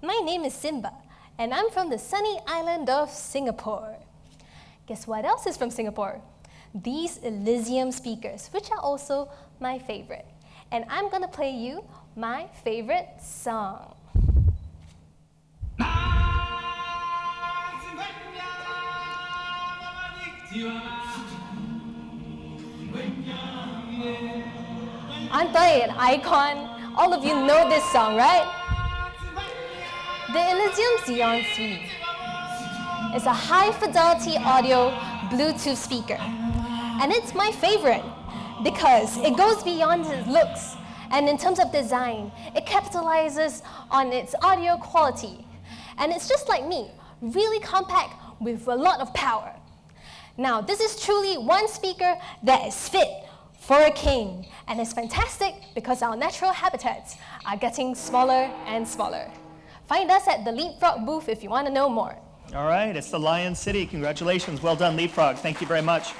My name is Simba, and I'm from the sunny island of Singapore. Guess what else is from Singapore? These Elysium speakers, which are also my favorite. And I'm gonna play you my favorite song. Aren't I an icon? All of you know this song, right? The Elysium Xeon 3 is a high fidelity audio Bluetooth speaker. And it's my favorite because it goes beyond its looks. And in terms of design, it capitalizes on its audio quality. And it's just like me, really compact with a lot of power. Now, this is truly one speaker that is fit for a king. And it's fantastic because our natural habitats are getting smaller and smaller. Find us at the Leapfrog booth if you want to know more. All right, it's the Lion City. Congratulations. Well done, Leapfrog. Thank you very much.